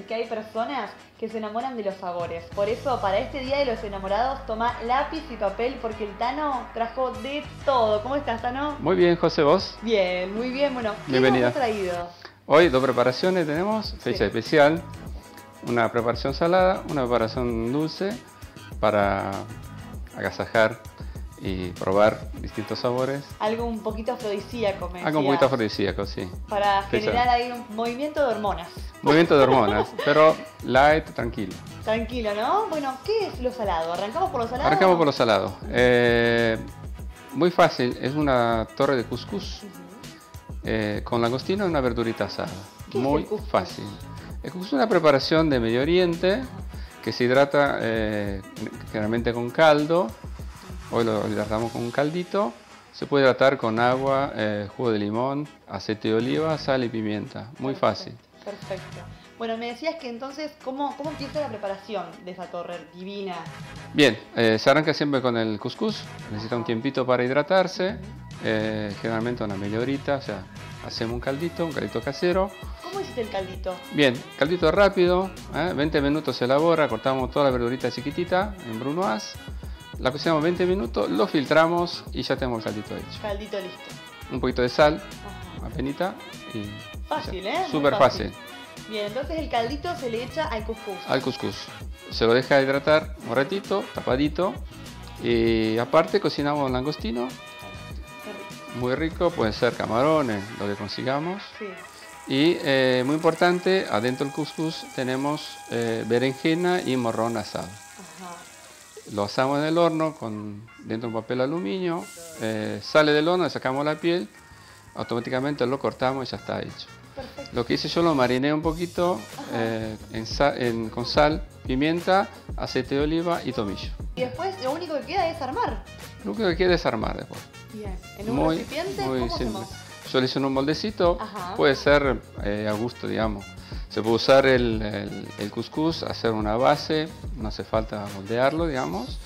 dicen que hay personas que se enamoran de los sabores. Por eso, para este Día de los Enamorados, toma lápiz y papel porque el Tano trajo de todo. ¿Cómo estás, Tano? Muy bien, José, ¿vos? Bien, muy bien. Bueno, ¿qué Bienvenida. hemos traído? Hoy dos preparaciones tenemos, fecha Sí. especial, una preparación salada, una preparación dulce para agasajar y probar distintos sabores. Algo un poquito afrodisíaco, me Algo un poquito afrodisíaco, sí. Para generar ahí un movimiento de hormonas. Movimiento de hormonas, pero light, tranquilo. Tranquilo, ¿no? Bueno, ¿qué es lo salado? ¿Arrancamos por lo salado? Arrancamos por lo salado. Eh, muy fácil, es una torre de couscous Ujú. eh, con langostino y una verdurita asada. ¿Qué es Muy el couscous? fácil. El couscous es una preparación de Medio Oriente que se hidrata eh, generalmente con caldo. Hoy lo hidratamos con un caldito. Se puede hidratar con agua, eh, jugo de limón, aceite de oliva, sal y pimienta. Muy fácil. Perfecto. Bueno, me decías que entonces, ¿cómo, cómo empieza la preparación de esa torre divina? Bien, eh, se arranca siempre con el couscous. Necesita un tiempito para hidratarse. eh, generalmente una media horita. O sea, hacemos un caldito, un caldito casero. ¿Cómo hiciste el caldito? Bien, caldito rápido, ¿eh? 20 minutos se elabora, cortamos toda la verdurita chiquitita en brunoise, la cocinamos 20 minutos, lo filtramos y ya tenemos el caldito hecho. Caldito listo. Un poquito de sal, Ajá. apenita y Fácil. ¿eh? Súper fácil. Bien, entonces el caldito se le echa al couscous. Al couscous. Se lo deja hidratar un ratito, tapadito. Y aparte cocinamos langostino, rico. muy rico, pueden ser camarones, lo que consigamos. Sí. Y eh, muy importante, adentro del couscous tenemos eh, berenjena y morrón asado. Lo asamos en el horno con dentro de un papel aluminio, eh, sale del horno, le sacamos la piel, automáticamente lo cortamos y ya está hecho. Perfecto. Lo que hice yo lo mariné un poquito eh, en sa- en- con sal, pimienta, aceite de oliva y tomillo. Y después lo único que queda es armar. Lo único que queda es armar después. Bien. En un Muy, recipiente, muy ¿cómo simple. hacemos? Yo le hice en un moldecito, Ajá. puede ser eh, a gusto, digamos. Se puede usar el, el, el couscous, hacer una base, no hace falta moldearlo, digamos,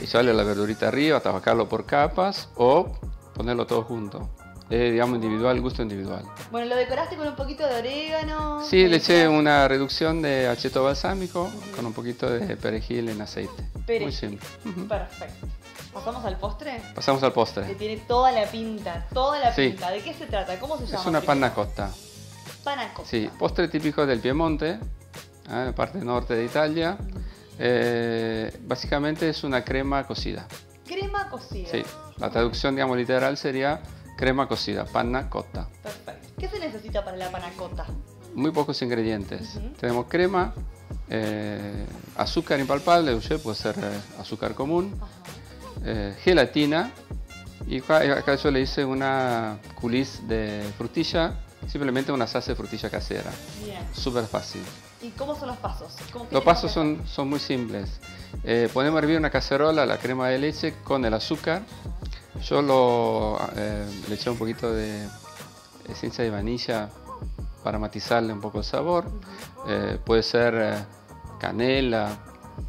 y echarle la verdurita arriba, tabacarlo por capas o ponerlo todo junto. Es, digamos, individual, gusto individual. Bueno, lo decoraste con un poquito de orégano. Sí, le eché una reducción de acheto balsámico con un poquito de perejil en aceite. Muy Perejil. simple. Ujú. Perfecto. ¿Pasamos al postre? Pasamos al Que postre. tiene toda la pinta, toda la Sí. pinta. ¿De qué se trata? ¿Cómo se llama? Es una panna cotta. Panna cotta. Sí, postre típico del Piemonte, ¿eh? parte norte de Italia. Eh, básicamente es una crema cocida. Crema cocida. Sí, la traducción digamos literal sería crema cocida, panna cotta. Perfecto. ¿Qué se necesita para la panna cotta? Muy pocos ingredientes. Ujú. Tenemos crema, eh, azúcar impalpable, puede ser eh, azúcar común, eh, gelatina y acá, acá yo le hice una coulis de frutilla, simplemente una salsa de frutilla casera. Bien. Súper fácil. ¿Y cómo son los pasos? ¿Cómo- qué Los pasos son, son muy simples. Eh, ponemos a hervir una cacerola, la crema de leche con el azúcar. Yo lo, eh, le eché un poquito de esencia de vainilla para matizarle un poco el sabor. Eh, puede ser eh, canela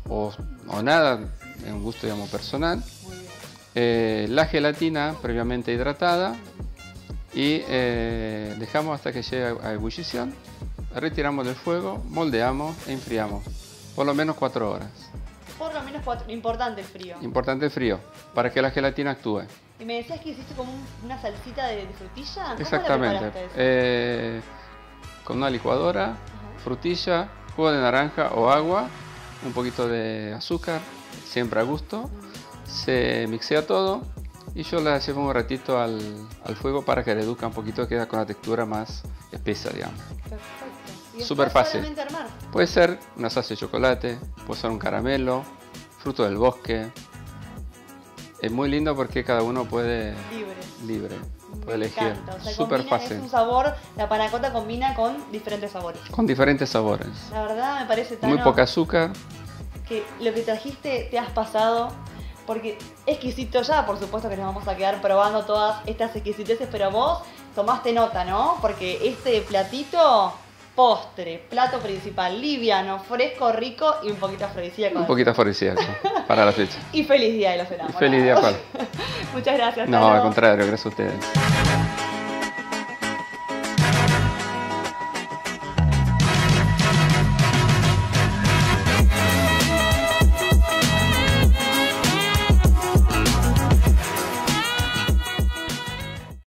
o, o nada, es un gusto digamos, personal. Eh, la gelatina previamente hidratada y eh, dejamos hasta que llegue a ebullición. Retiramos del fuego, moldeamos e enfriamos por lo menos 4 horas. Por lo menos cuatro. Importante el frío. Importante el frío para que la gelatina actúe. Y me decías que hiciste como un- una salsita de, de frutilla. ¿Cómo Exactamente. La? Eh, con una licuadora, Ajá. frutilla, jugo de naranja o agua, un poquito de azúcar, siempre a gusto. Se mixea todo y yo la llevo un ratito al, al fuego para que reduzca un poquito, queda con la textura más espesa, digamos. Perfecto. Súper fácil. armar. Puede ser una salsa de chocolate, puede ser un caramelo, fruto del bosque. Es muy lindo porque cada uno puede Libre. libre, puede elegir. O sea, Súper fácil. Es un sabor, la panacota combina con diferentes sabores. Con diferentes sabores. La verdad me parece tan Muy poca azúcar. que lo que trajiste te has pasado porque exquisito ya, por supuesto que nos vamos a quedar probando todas estas exquisiteces, pero vos tomaste nota, ¿no? Porque este platito, postre, plato principal, liviano, fresco, rico y un poquito afrodisíaco. Un poquito afrodisíaco para la fecha. Y feliz día de los Y enamorados. feliz día para. Muchas gracias. No, al contrario, gracias a ustedes.